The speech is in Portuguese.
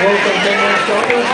venue. Welcome, Minnesota.